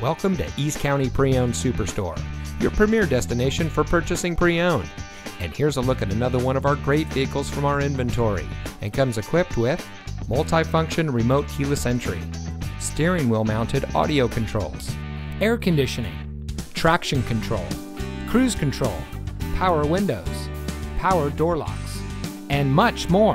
Welcome to East County Pre-Owned Superstore, your premier destination for purchasing pre-owned. And here's a look at another one of our great vehicles from our inventory and comes equipped with multifunction remote keyless entry, steering wheel mounted audio controls, air conditioning, traction control, cruise control, power windows, power door locks, and much more.